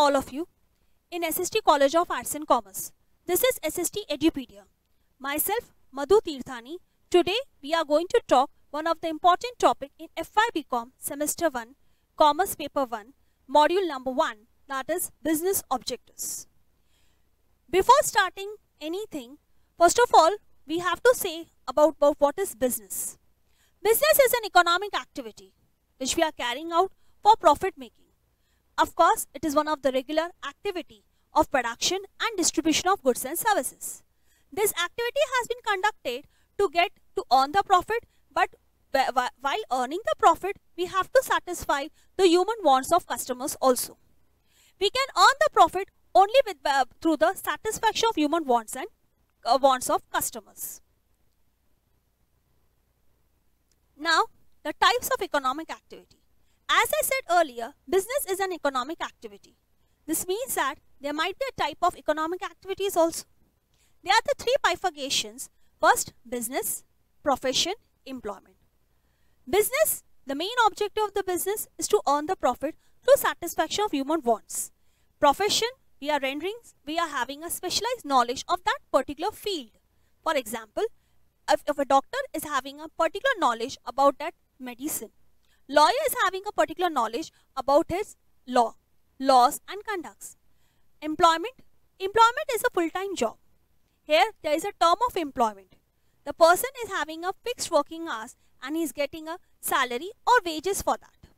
all of you in SST College of Arts and Commerce. This is SST Edupedia. Myself, Madhu Tirthani. Today, we are going to talk one of the important topic in FYBCom Semester 1, Commerce Paper 1, Module number 1, that is Business Objectives. Before starting anything, first of all, we have to say about, about what is business. Business is an economic activity which we are carrying out for profit making. Of course, it is one of the regular activity of production and distribution of goods and services. This activity has been conducted to get to earn the profit but while earning the profit, we have to satisfy the human wants of customers also. We can earn the profit only with uh, through the satisfaction of human wants and uh, wants of customers. Now, the types of economic activity. As I said earlier, business is an economic activity. This means that there might be a type of economic activities also. There are the three bifurcations. First, business, profession, employment. Business, the main objective of the business is to earn the profit through satisfaction of human wants. Profession, we are rendering, we are having a specialized knowledge of that particular field. For example, if, if a doctor is having a particular knowledge about that medicine, lawyer is having a particular knowledge about his law, laws and conducts. Employment, employment is a full-time job. Here, there is a term of employment. The person is having a fixed working hours and he is getting a salary or wages for that.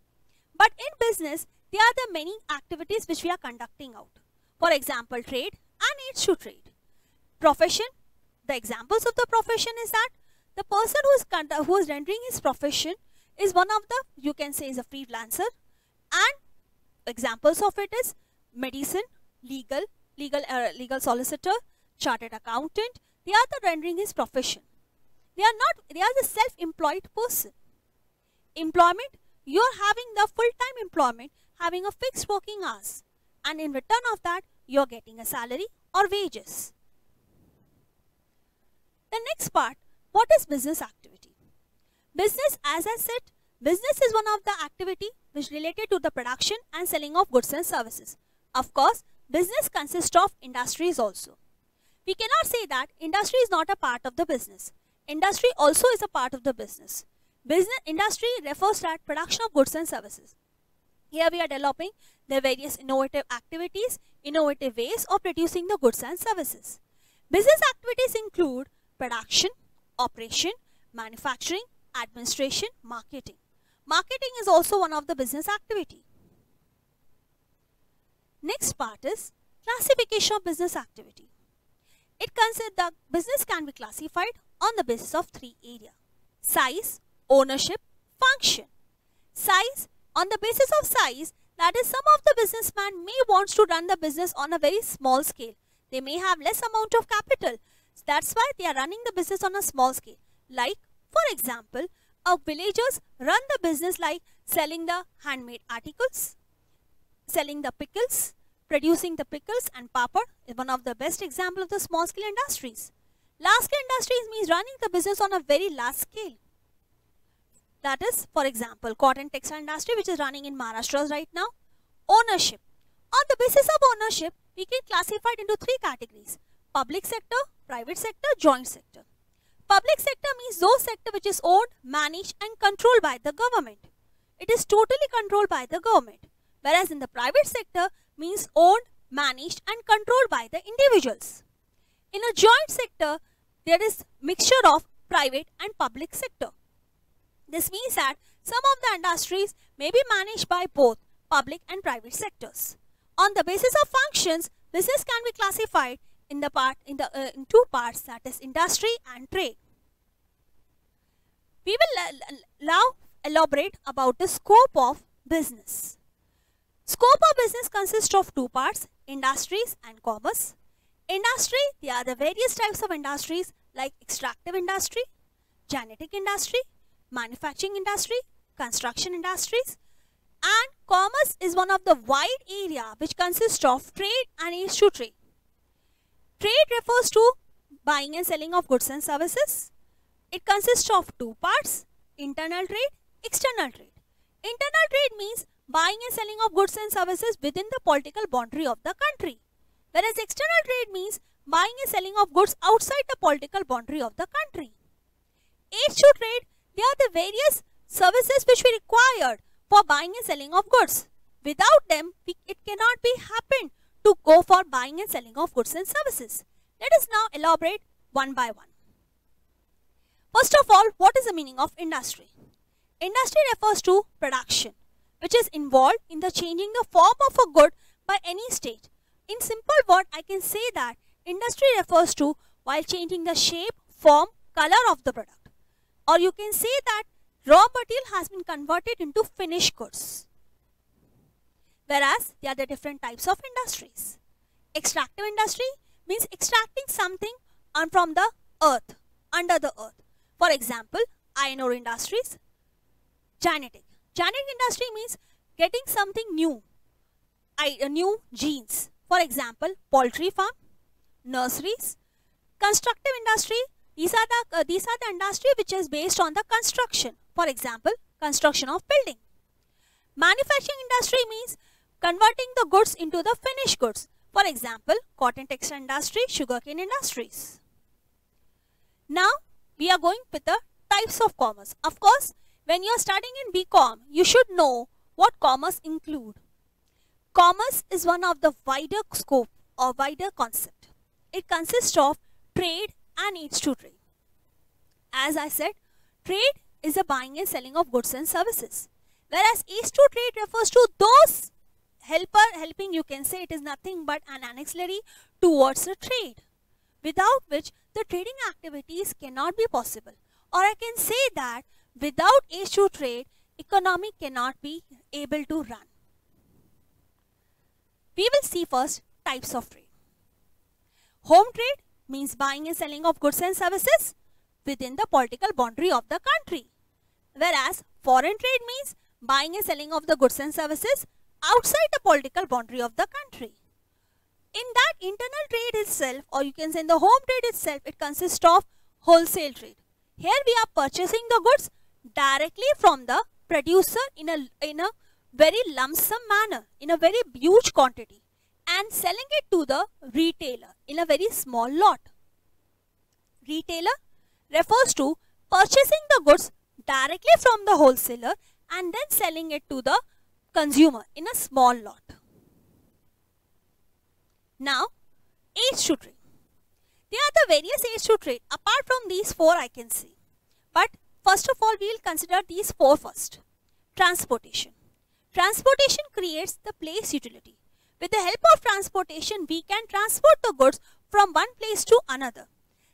But in business, there are the many activities which we are conducting out. For example, trade and aids to trade. Profession, the examples of the profession is that the person who is, who is rendering his profession is one of the, you can say is a freelancer and examples of it is medicine, legal, legal, uh, legal solicitor, chartered accountant. They are the rendering his profession. They are not, they are the self-employed person. Employment, you are having the full-time employment, having a fixed working hours. And in return of that, you're getting a salary or wages. The next part, what is business activity? Business, as I said, business is one of the activity which related to the production and selling of goods and services. Of course, business consists of industries also. We cannot say that industry is not a part of the business. Industry also is a part of the business. Business industry refers to production of goods and services. Here we are developing the various innovative activities, innovative ways of producing the goods and services. Business activities include production, operation, manufacturing, administration, marketing. Marketing is also one of the business activity. Next part is classification of business activity. It consists that business can be classified on the basis of three areas. Size, ownership, function. Size, on the basis of size, that is some of the businessman may wants to run the business on a very small scale. They may have less amount of capital. That's why they are running the business on a small scale. Like, for example, our villagers run the business like selling the handmade articles, selling the pickles, producing the pickles and papad is one of the best example of the small scale industries. Large scale industries means running the business on a very large scale. That is, for example, cotton textile industry which is running in Maharashtra right now. Ownership. On the basis of ownership, we can classify it into three categories. Public sector, private sector, joint sector. Public sector means those sector which is owned, managed and controlled by the government. It is totally controlled by the government. Whereas in the private sector means owned, managed and controlled by the individuals. In a joint sector, there is mixture of private and public sector. This means that some of the industries may be managed by both public and private sectors. On the basis of functions, business can be classified in the part in the uh, in two parts that is industry and trade. We will uh, now elaborate about the scope of business. Scope of business consists of two parts, industries and commerce. Industry, there are the various types of industries like extractive industry, genetic industry, manufacturing industry, construction industries and commerce is one of the wide area which consists of trade and to trade. Trade refers to buying and selling of goods and services. It consists of two parts, internal trade, external trade. Internal trade means buying and selling of goods and services within the political boundary of the country. Whereas external trade means buying and selling of goods outside the political boundary of the country. Aids to trade, they are the various services which we required for buying and selling of goods. Without them, it cannot be happened to go for buying and selling of goods and services. Let us now elaborate one by one. First of all, what is the meaning of industry? Industry refers to production, which is involved in the changing the form of a good by any state. In simple word, I can say that industry refers to while changing the shape, form, color of the product. Or you can say that raw material has been converted into finished goods. Whereas, there are the different types of industries. Extractive industry means extracting something from the earth, under the earth. For example, iron ore industries, genetic. Genetic industry means getting something new, a new genes. For example, poultry farm, nurseries, constructive industry. These are the uh, these are the industry which is based on the construction. For example, construction of building. Manufacturing industry means converting the goods into the finished goods. For example, cotton textile industry, sugarcane industries. Now, we are going with the types of commerce. Of course, when you are studying in BCom, you should know what commerce include. Commerce is one of the wider scope or wider concept. It consists of trade and aids to trade. As I said, trade is the buying and selling of goods and services. Whereas aids to trade refers to those helper helping you can say it is nothing but an ancillary towards the trade without which the trading activities cannot be possible or I can say that without issue trade economy cannot be able to run. We will see first types of trade. Home trade means buying and selling of goods and services within the political boundary of the country. Whereas foreign trade means buying and selling of the goods and services outside the political boundary of the country. In that internal trade itself or you can say in the home trade itself it consists of wholesale trade. Here we are purchasing the goods directly from the producer in a, in a very lump sum manner in a very huge quantity and selling it to the retailer in a very small lot. Retailer refers to purchasing the goods directly from the wholesaler and then selling it to the consumer in a small lot. Now, aids to trade. There are the various aids to trade. Apart from these four I can see. But first of all, we will consider these four first. Transportation. Transportation creates the place utility. With the help of transportation, we can transport the goods from one place to another.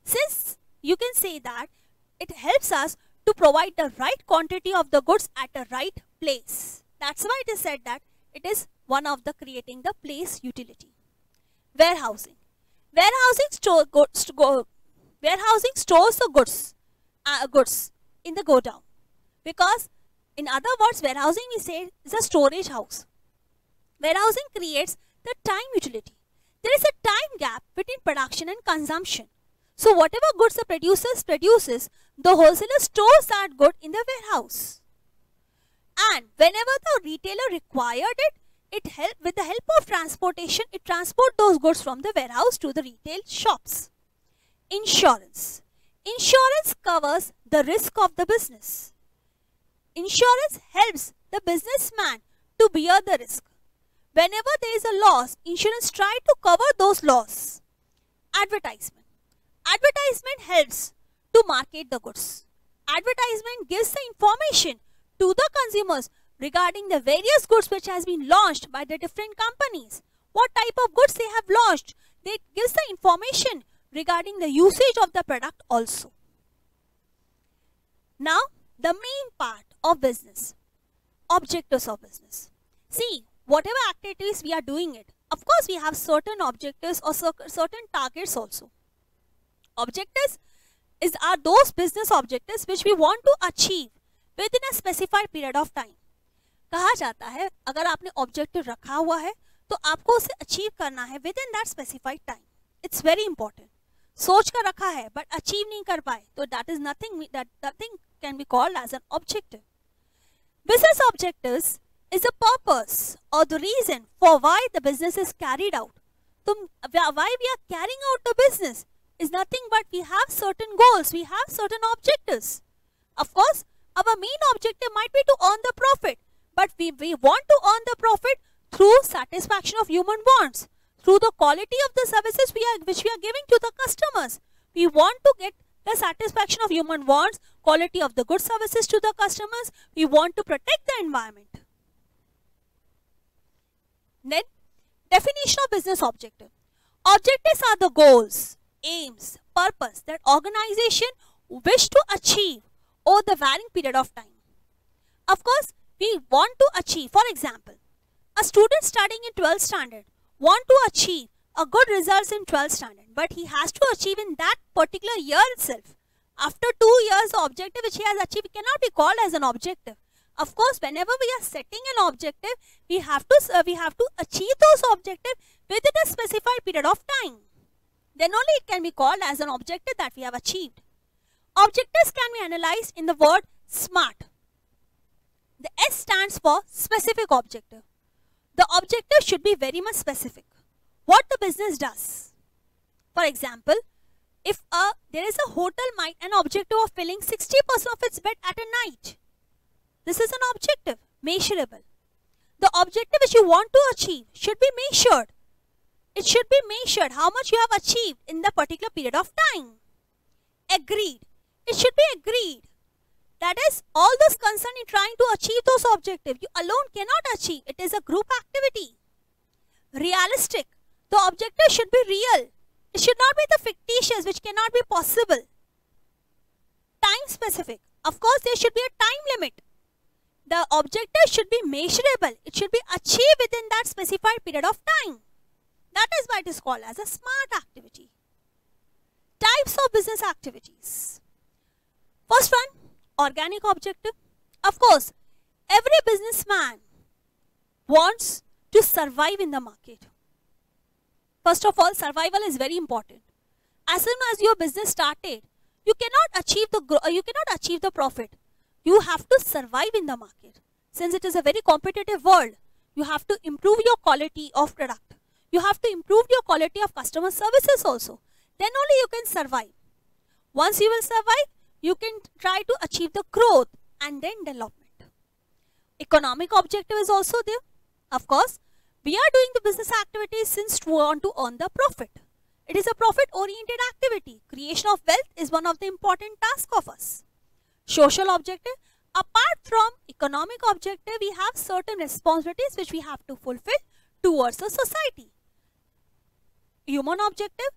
Since you can say that it helps us to provide the right quantity of the goods at the right place. That's why it is said that it is one of the creating the place utility. Warehousing. Warehousing store go. Warehousing stores the goods, uh, goods in the go down. Because in other words, warehousing we say is a storage house. Warehousing creates the time utility. There is a time gap between production and consumption. So whatever goods the producer produces, the wholesaler stores that good in the warehouse. And whenever the retailer required it, it help with the help of transportation, it transport those goods from the warehouse to the retail shops. Insurance. Insurance covers the risk of the business. Insurance helps the businessman to bear the risk. Whenever there is a loss, insurance try to cover those loss. Advertisement. Advertisement helps to market the goods. Advertisement gives the information to the consumers regarding the various goods which has been launched by the different companies. What type of goods they have launched. They gives the information regarding the usage of the product also. Now, the main part of business. Objectives of business. See, whatever activities we are doing it, of course we have certain objectives or certain targets also. Objectives is are those business objectives which we want to achieve within a specified period of time. कहा जाता है, अगर आपने objective रखा हुआ है तो आपको उसे अचीव करना है within that specified time it's very important सोच कर रखा है बट अचीव नहीं कर पाए तो that is nothing nothing can be called as an objective business objective is a purpose और the reason for why the business is carried out तुम why we are carrying out the business is nothing but we have certain goals we have certain objective of course our main objective might be to earn the profit but we, we want to earn the profit through satisfaction of human wants, through the quality of the services we are, which we are giving to the customers. We want to get the satisfaction of human wants, quality of the good services to the customers. We want to protect the environment. Then, definition of business objective. Objectives are the goals, aims, purpose that organization wish to achieve over the varying period of time. Of course, we want to achieve, for example, a student studying in 12th standard want to achieve a good results in 12th standard, but he has to achieve in that particular year itself. After two years, the objective which he has achieved cannot be called as an objective. Of course, whenever we are setting an objective, we have to uh, we have to achieve those objectives within a specified period of time. Then only it can be called as an objective that we have achieved. Objectives can be analyzed in the word SMART. The S stands for specific objective. The objective should be very much specific. What the business does. For example, if a, there is a hotel might an objective of filling 60% of its bed at a night. This is an objective, measurable. The objective which you want to achieve should be measured. It should be measured how much you have achieved in the particular period of time. Agreed. It should be agreed. That is all those concern in trying to achieve those objectives. You alone cannot achieve. It is a group activity. Realistic. The objective should be real. It should not be the fictitious which cannot be possible. Time specific. Of course, there should be a time limit. The objective should be measurable. It should be achieved within that specified period of time. That is why it is called as a smart activity. Types of business activities. First one, organic objective. Of course, every businessman wants to survive in the market. First of all, survival is very important. As soon as your business started, you cannot achieve the you cannot achieve the profit. You have to survive in the market. Since it is a very competitive world, you have to improve your quality of product. You have to improve your quality of customer services also. Then only you can survive. Once you will survive, you can try to achieve the growth and then development. Economic objective is also there. Of course, we are doing the business activities since we want to earn the profit. It is a profit-oriented activity. Creation of wealth is one of the important tasks of us. Social objective. Apart from economic objective, we have certain responsibilities which we have to fulfill towards the society. Human objective.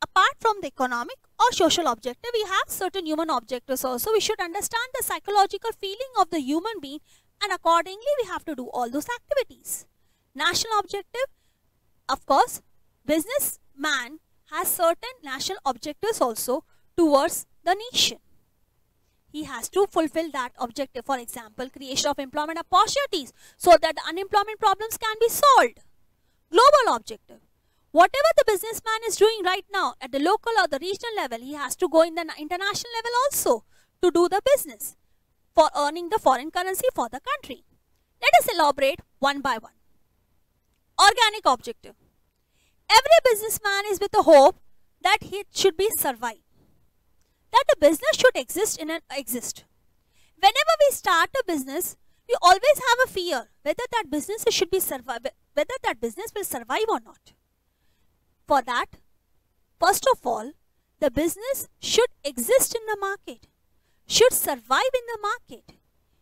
Apart from the economic or social objective, we have certain human objectives also. We should understand the psychological feeling of the human being and accordingly we have to do all those activities. National objective, of course, businessman has certain national objectives also towards the nation. He has to fulfill that objective. For example, creation of employment opportunities so that the unemployment problems can be solved. Global objective. Whatever the businessman is doing right now at the local or the regional level, he has to go in the international level also to do the business for earning the foreign currency for the country. Let us elaborate one by one. Organic objective. Every businessman is with the hope that he should be survive. That a business should exist in an exist. Whenever we start a business, we always have a fear whether that business should be survive, whether that business will survive or not. For that, first of all, the business should exist in the market, should survive in the market.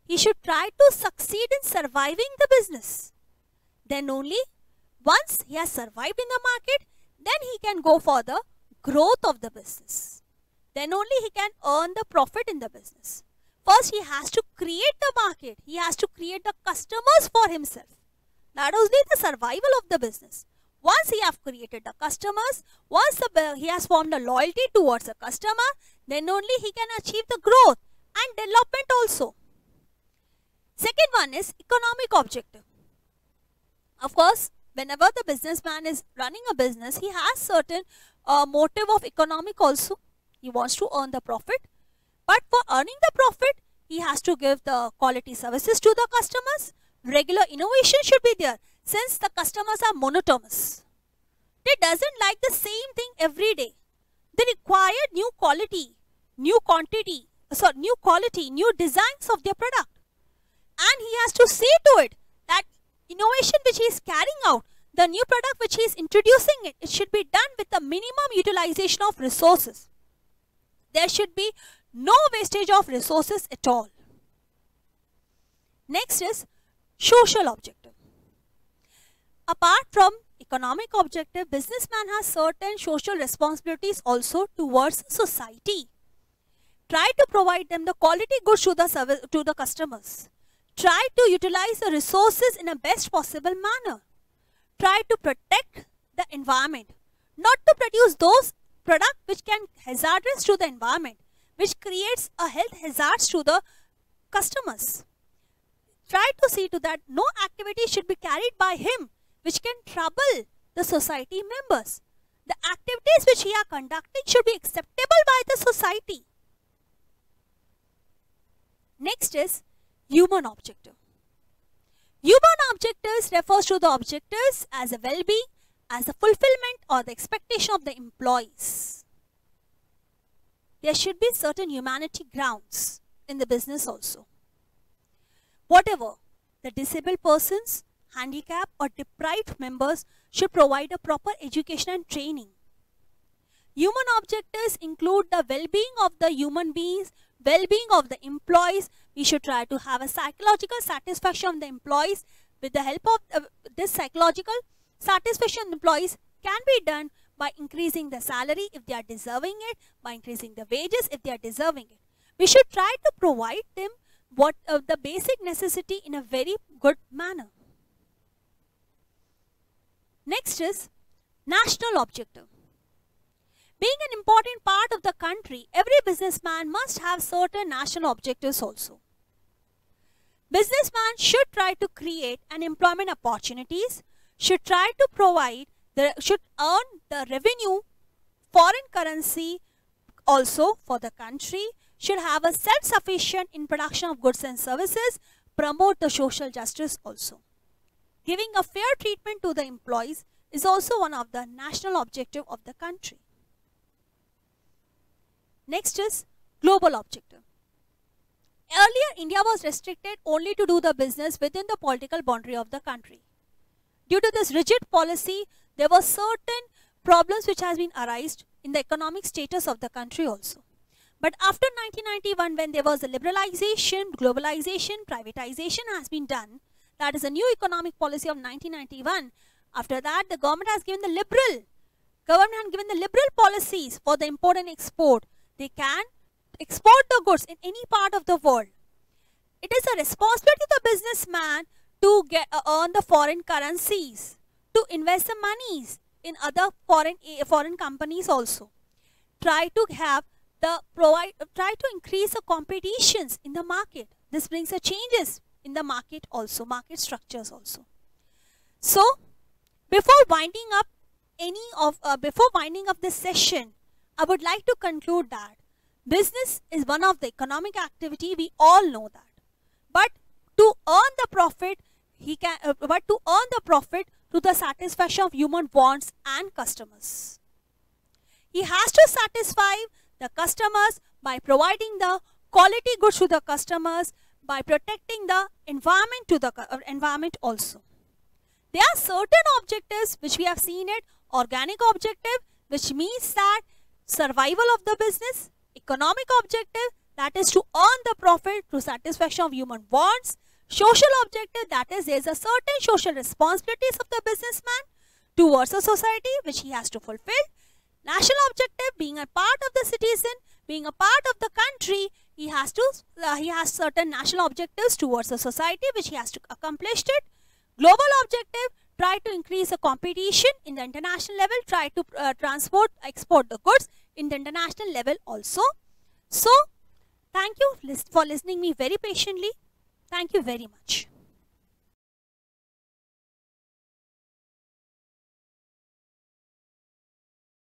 He should try to succeed in surviving the business. Then only once he has survived in the market, then he can go for the growth of the business. Then only he can earn the profit in the business. First, he has to create the market. He has to create the customers for himself. That is only the survival of the business. Once he have created the customers, once the, he has formed a loyalty towards the customer, then only he can achieve the growth and development also. Second one is economic objective. Of course, whenever the businessman is running a business, he has certain uh, motive of economic also. He wants to earn the profit. But for earning the profit, he has to give the quality services to the customers regular innovation should be there since the customers are monotonous. They doesn't like the same thing every day. They require new quality, new quantity, so new quality, new designs of their product. And he has to see to it that innovation which he is carrying out, the new product which he is introducing it, it should be done with the minimum utilization of resources. There should be no wastage of resources at all. Next is social objective. Apart from economic objective, businessman has certain social responsibilities also towards society. Try to provide them the quality goods to the service to the customers. Try to utilize the resources in a best possible manner. Try to protect the environment, not to produce those products which can hazardous to the environment, which creates a health hazards to the customers. Try to see to that no activity should be carried by him which can trouble the society members. The activities which he are conducting should be acceptable by the society. Next is human objective. Human objectives refers to the objectives as a well-being, as a fulfillment or the expectation of the employees. There should be certain humanity grounds in the business also whatever the disabled persons, handicapped or deprived members should provide a proper education and training. Human objectives include the well-being of the human beings, well-being of the employees. We should try to have a psychological satisfaction of the employees. With the help of uh, this psychological satisfaction employees can be done by increasing the salary if they are deserving it, by increasing the wages if they are deserving it. We should try to provide them what uh, the basic necessity in a very good manner. Next is national objective. Being an important part of the country, every businessman must have certain national objectives also. Businessman should try to create an employment opportunities, should try to provide, the, should earn the revenue, foreign currency also for the country, should have a self-sufficient in production of goods and services, promote the social justice also. Giving a fair treatment to the employees is also one of the national objective of the country. Next is global objective. Earlier, India was restricted only to do the business within the political boundary of the country. Due to this rigid policy, there were certain problems which has been arised in the economic status of the country also. But after 1991, when there was a liberalization, globalization, privatization has been done, that is a new economic policy of 1991. After that, the government has given the liberal, government has given the liberal policies for the import and export. They can export the goods in any part of the world. It is a responsibility of the businessman to get uh, earn the foreign currencies, to invest the monies in other foreign uh, foreign companies also. Try to have the provide try to increase the competitions in the market. This brings the changes in the market also, market structures also. So, before winding up any of uh, before winding up this session, I would like to conclude that business is one of the economic activity. We all know that, but to earn the profit, he can. Uh, but to earn the profit to the satisfaction of human wants and customers, he has to satisfy the customers by providing the quality goods to the customers by protecting the environment to the uh, environment also. There are certain objectives which we have seen it organic objective which means that survival of the business, economic objective that is to earn the profit through satisfaction of human wants, social objective that is there is a certain social responsibilities of the businessman towards the society which he has to fulfill National objective being a part of the citizen, being a part of the country, he has to uh, he has certain national objectives towards the society which he has to accomplish it. Global objective try to increase the competition in the international level, try to uh, transport, export the goods in the international level also. So, thank you for listening me very patiently. Thank you very much.